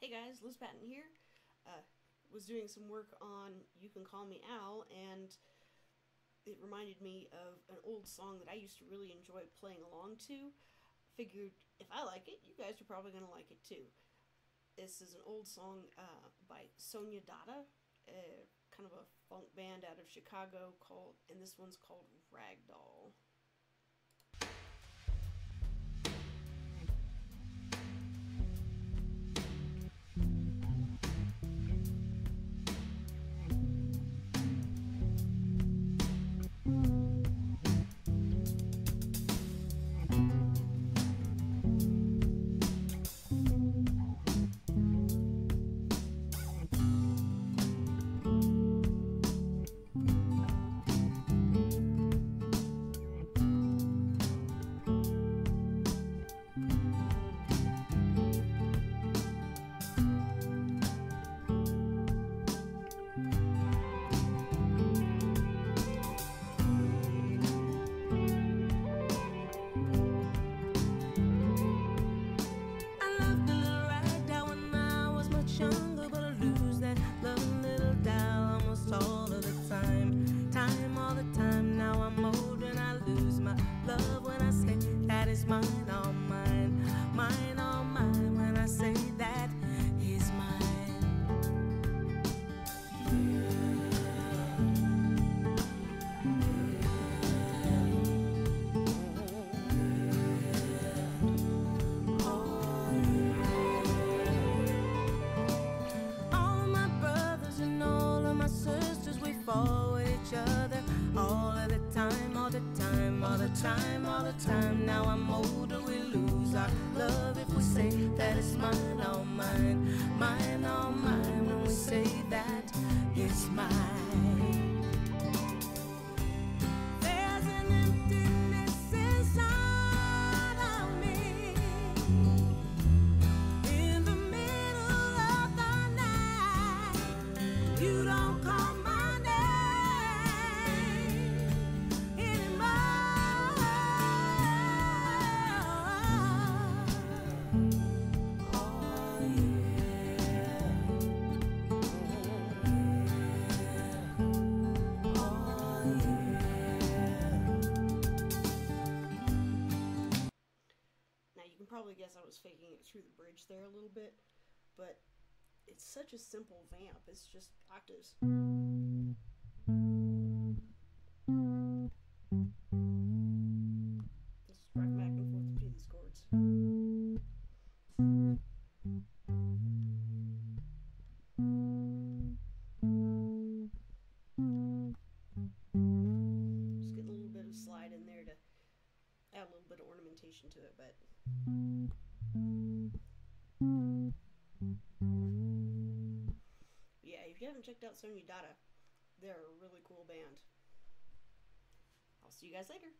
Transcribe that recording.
Hey guys, Liz Patton here. Uh, was doing some work on You Can Call Me Al, and it reminded me of an old song that I used to really enjoy playing along to. Figured if I like it, you guys are probably going to like it too. This is an old song uh, by Sonia Dada, uh, kind of a funk band out of Chicago called, and this one's called Ragdoll. Now I'm older, we lose our love if we say that it's mine, all mine, mine, probably guess I was faking it through the bridge there a little bit, but it's such a simple vamp. It's just octaves. Just rock back and forth between these chords. Just get a little bit of slide in there to add a little bit of ornamentation to it, but yeah, if you haven't checked out Sonia Dada, they're a really cool band. I'll see you guys later.